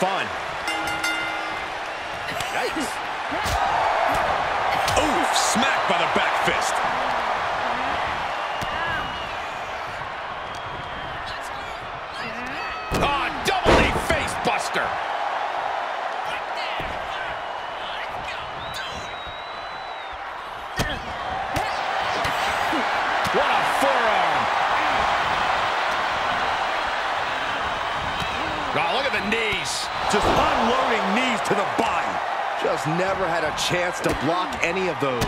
fun. Yikes. Oof, smacked by the back fist. Just unloading knees to the body. Just never had a chance to block any of those.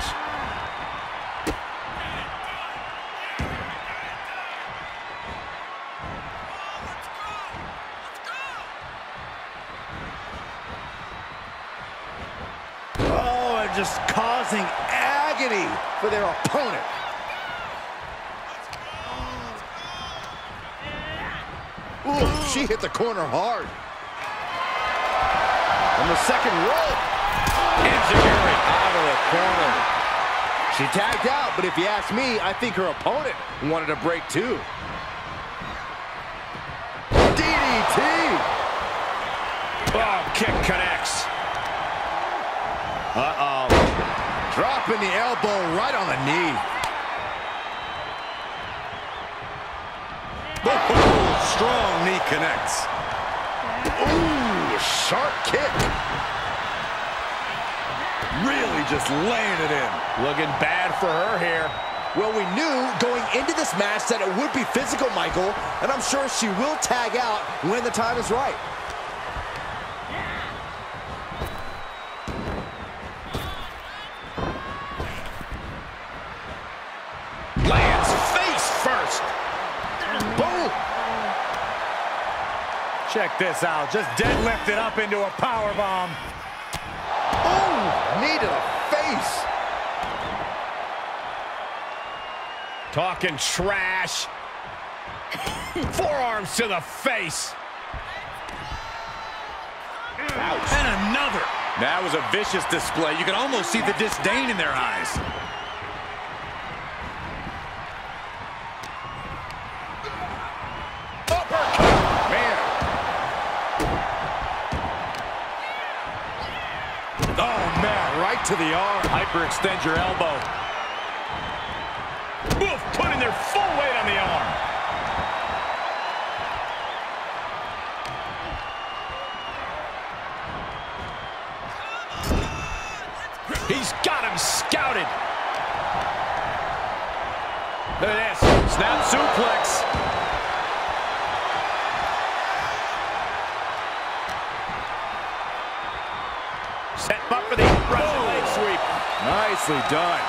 Oh, and just causing agony for their opponent. Ooh, she hit the corner hard. On the second rope. Enziguri out of the corner. She tagged out, but if you ask me, I think her opponent wanted a break too. DDT! Oh, kick connects. Uh-oh. Dropping the elbow right on the knee. Oh, strong knee connects. Ooh, sharp kick. Really just laying it in. Looking bad for her here. Well, we knew going into this match that it would be physical, Michael, and I'm sure she will tag out when the time is right. Lands face first. Boom! Check this out. Just deadlifted up into a power bomb. Ooh, knee to the face. Talking trash. Forearms to the face. Ouch. And another. That was a vicious display. You can almost see the disdain in their eyes. To the arm. Hyperextend your elbow. Oof, putting their full weight on the arm. He's got him scouted. Look at this. Snap suplex. Set up for the sweep. Nicely done.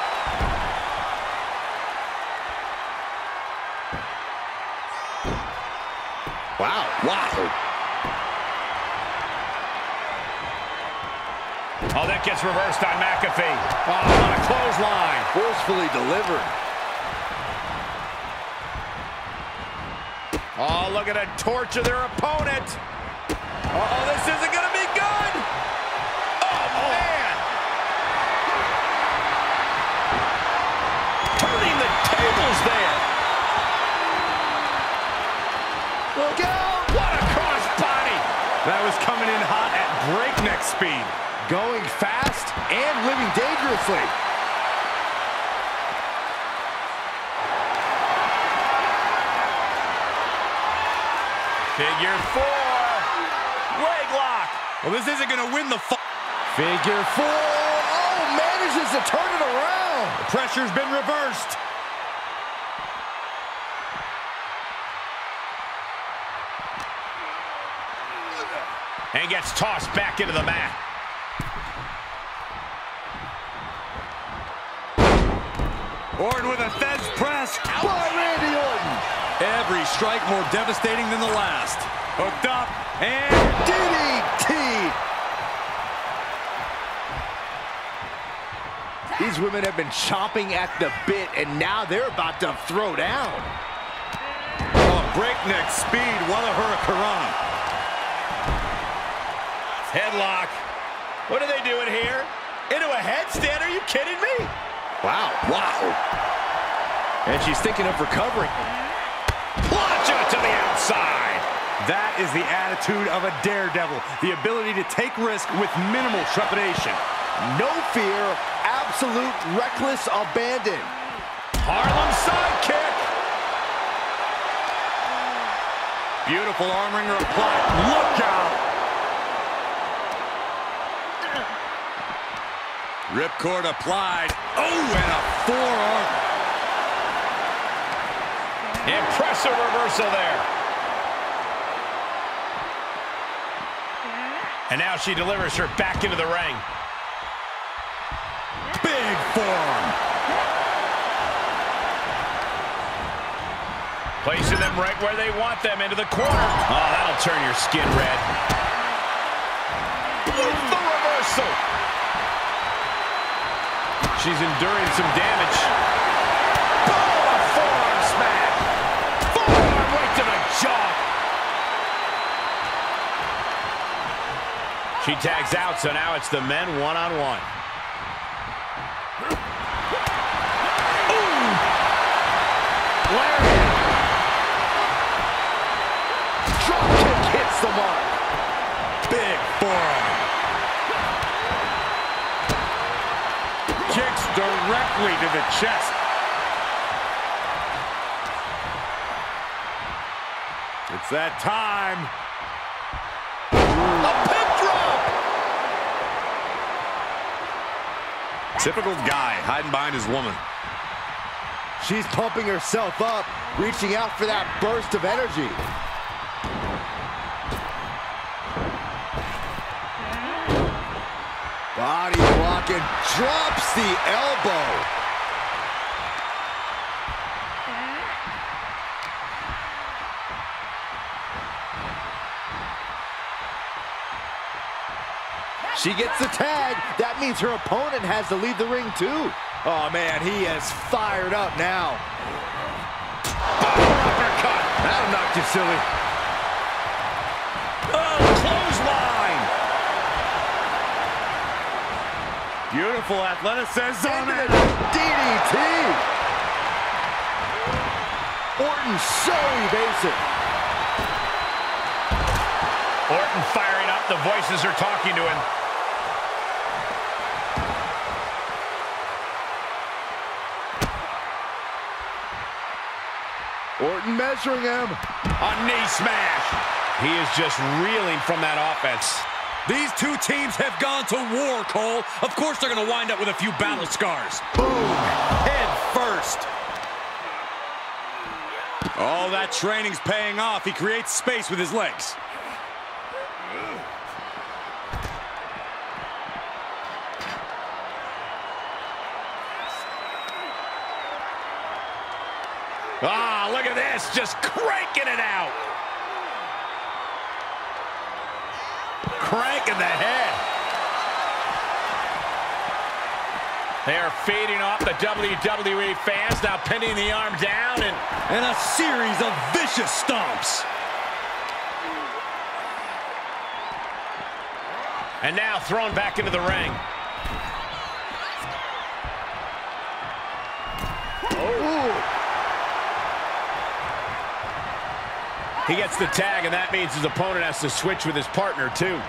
wow, wow. Oh, that gets reversed on McAfee. Oh, on a clothesline. Forcefully delivered. Oh, look at a torch of their opponent. Uh-oh, this isn't good. Tables there. Look out! What a crossbody. That was coming in hot at breakneck speed. Going fast and living dangerously. Figure four. Leg lock. Well, this isn't going to win the fight. Figure four. Oh, manages to turn it around. The pressure's been reversed. And gets tossed back into the mat. Orton with a Thesz press. By Randy Orton. Every strike more devastating than the last. Hooked up and DDT. These women have been chomping at the bit, and now they're about to throw down. oh, breakneck speed, Walla Hurricane. Headlock. What are they doing here? Into a headstand? Are you kidding me? Wow, wow. And she's thinking of recovering. Launch it to the outside. That is the attitude of a daredevil. The ability to take risk with minimal trepidation. No fear, absolute reckless abandon. Harlem sidekick. Beautiful arm wringer applied. Look out! Ripcord applied. Oh, and a forearm. Impressive reversal there. And now she delivers her back into the ring. Big forearm. Placing them right where they want them, into the corner. Oh, that'll turn your skin red. With the reversal. She's enduring some damage. Boom, a forearm smash. Forearm right to the jaw. She tags out, so now it's the men one-on-one. -on -one. Drop kick hits the mark. Big forearm. Directly to the chest. It's that time. A pin drop. Typical guy hiding behind his woman. She's pumping herself up, reaching out for that burst of energy. Drops the elbow. She gets the tag. That means her opponent has to leave the ring too. Oh man, he is fired up now. Uppercut. That'll knock you silly. Oh, clothesline. Beautiful athleticism. DDT. Orton so evasive. Orton firing up. The voices are talking to him. Orton measuring him. A knee smash. He is just reeling from that offense. These two teams have gone to war, Cole. Of course they're going to wind up with a few battle scars. Boom. Head first. All that training's paying off. He creates space with his legs. Ah, look at this, just cranking it out. Cranking the head. They are feeding off the WWE fans, now pinning the arm down and, And a series of vicious stomps. and now thrown back into the ring. He gets the tag, and that means his opponent has to switch with his partner, too.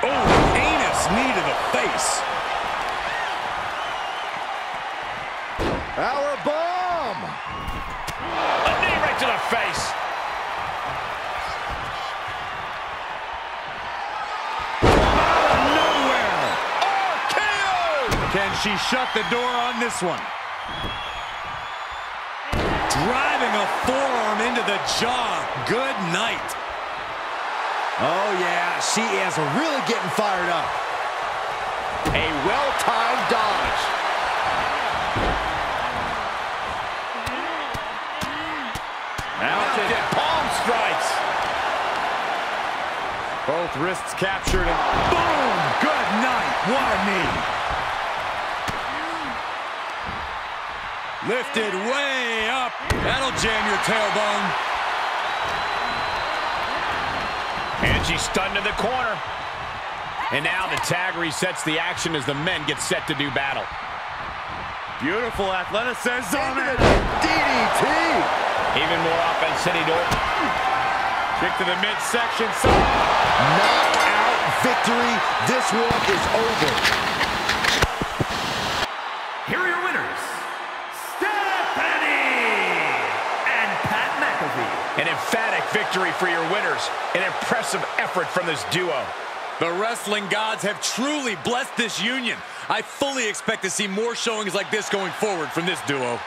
Oh, heinous knee to the face. Power bomb. A knee right to the face. Out of Nowhere. RKO! Can she shut the door on this one? A forearm into the jaw. Good night. Oh, yeah. She is really getting fired up. A well-timed dodge. Mounted palm strikes. Both wrists captured and boom! Good night. What a knee. Lifted way up. That'll jam your tailbone. And she's stunned in the corner. And now the tag resets the action as the men get set to do battle. Beautiful athleticism. Into and- DDT. Even more offense City Orton. Kick to the midsection. Knockout victory. This one is over. Victory for your winners. An impressive effort from this duo. The wrestling gods have truly blessed this union. I fully expect to see more showings like this going forward from this duo.